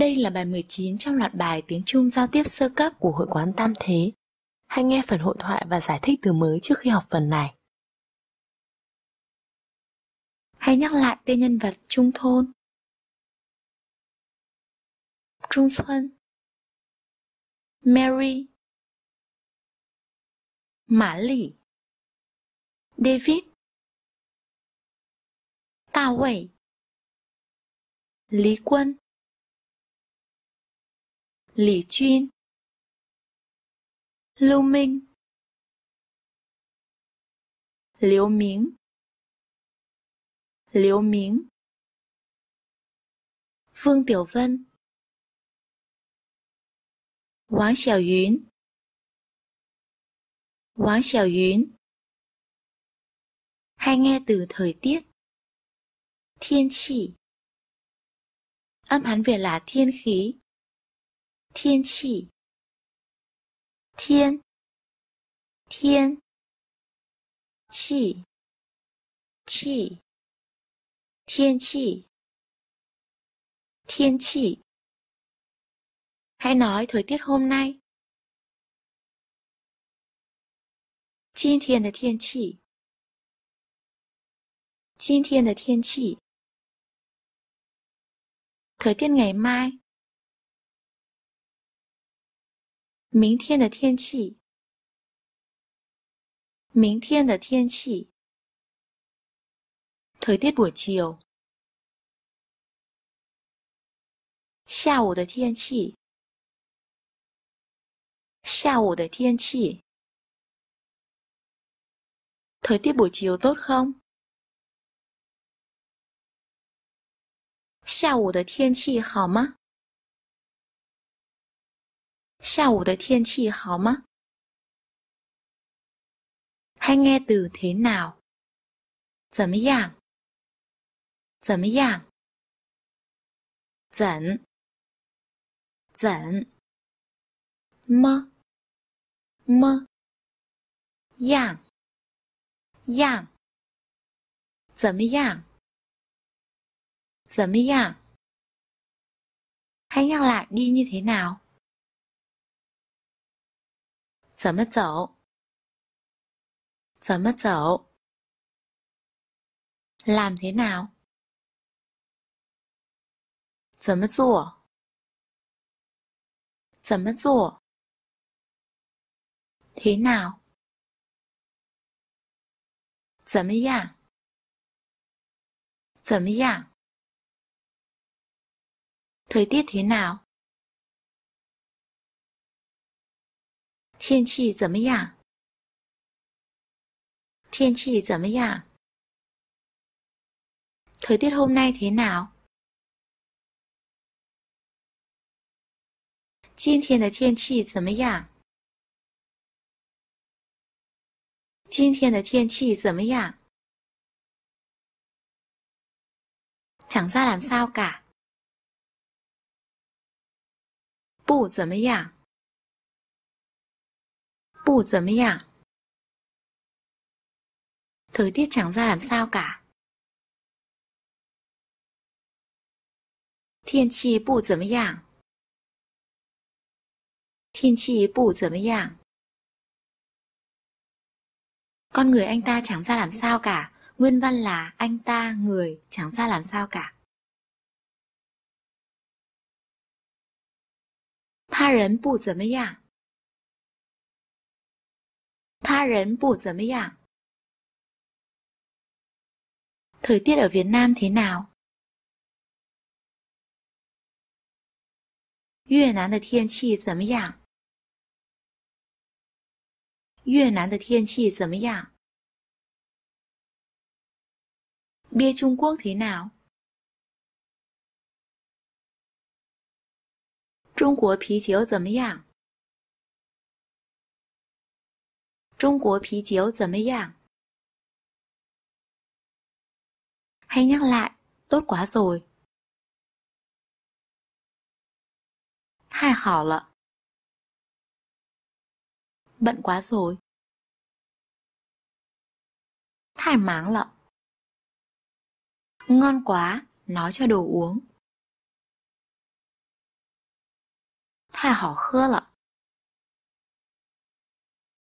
Đây là bài 19 trong loạt bài tiếng Trung giao tiếp sơ cấp của Hội quán Tam Thế. Hãy nghe phần hội thoại và giải thích từ mới trước khi học phần này. Hãy nhắc lại tên nhân vật Trung thôn. Trung Xuân Mary Mã Lỷ David Tào Quẩy Lý Quân Lý Chuyên. Lưu Minh. Liễu Miếng. Liễu Miếng. Vương Tiểu Vân. Wang Xiaoyun Xiao Yến. Hay nghe từ thời tiết. Thiên chỉ. Âm Hán Việt là thiên khí. Thiên chỉ Thiên Thiên Chỉ Chỉ Thiên chỉ Thiên chỉ Hãy nói thời tiết hôm nay. 今天的天气，今天的天气。thời tiết ngày mai， 明天的天气。明天的天气。特地不就下午的天气。下午的天气。特地不就都好下午的天气好吗？下午的天气好吗？Hay nghe từ thế nào? 怎么样？怎么样？怎？怎？么？么样样怎么样怎么样 Hãy nhắc lại đi như thế nào. 怎么走怎么走 Làm thế nào? 怎么做怎么做 Thế nào? 怎么样？怎么样？Thời tiết thế nào? 天气怎么样？天气怎么样？Thời tiết hôm nay thế nào? 今天的天气怎么样？今天的天气怎么样？Chẳng ra làm sao cả. 不怎么样。不怎么样。Thời tiết chẳng ra làm sao cả. 天气不怎么样。天气不怎么样。Con người anh ta chẳng ra làm sao cả. Nguyên văn là anh ta, người, chẳng ra làm sao cả. Tha rấn bù怎么样? Tha rấn bù怎么样? Thời tiết ở Việt Nam thế nào? 越南的天气怎么样？越南的天气怎么样？Bia Trung Quốc thế nào? 中国啤酒怎么样？ 中国啤酒怎么样？Hãy nhắc lại, tốt quá rồi. 太好了。bận quá rồi. Thái máng lợ. Ngon quá, nói cho đồ uống. 太好喝了。